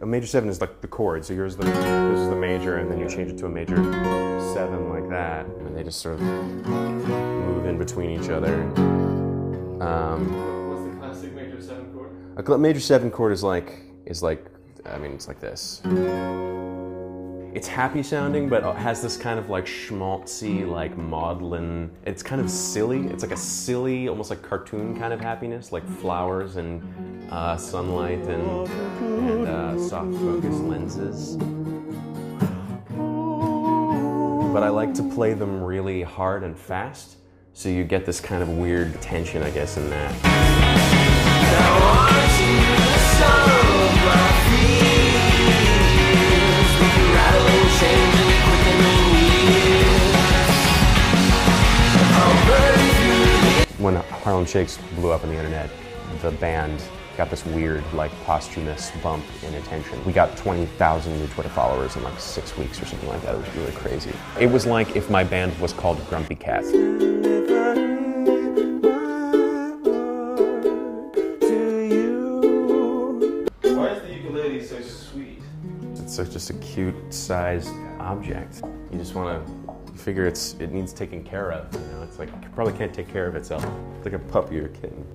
A major seven is like the chord. So here's the, this is the major, and then you change it to a major seven like that, and they just sort of move in between each other. Um, What's the classic major seven chord? a major seven chord is like is like I mean it's like this. It's happy sounding, but has this kind of like schmaltzy, like maudlin. It's kind of silly. It's like a silly, almost like cartoon kind of happiness, like flowers and uh, sunlight and, and uh, soft focus lenses. But I like to play them really hard and fast, so you get this kind of weird tension, I guess, in that. When Harlem Shakes blew up on the internet, the band got this weird, like, posthumous bump in attention. We got 20,000 new Twitter followers in like six weeks or something like that. It was really crazy. It was like if my band was called Grumpy Cat. Why is the ukulele so sweet? It's such just a cute sized object. You just want to figure it's it needs taking care of. You know, it's like it probably can't take care of itself. It's like a puppy or a kitten.